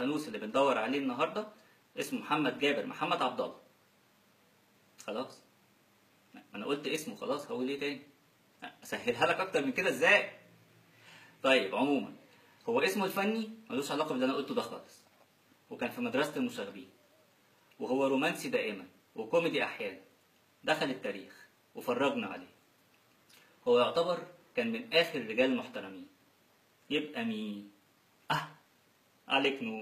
الفانوس اللي بندور عليه النهارده اسمه محمد جابر محمد عبد الله خلاص؟ ما أنا قلت اسمه خلاص هقول إيه تاني؟ أسهلها لك أكتر من كده إزاي؟ طيب عموما هو اسمه الفني ملوش علاقة باللي أنا قلته ده خالص وكان في مدرسة المشاغبين وهو رومانسي دائما وكوميدي أحيانا دخل التاريخ وفرجنا عليه. هو يعتبر كان من آخر الرجال المحترمين. يبقى مين؟ आलेख्नु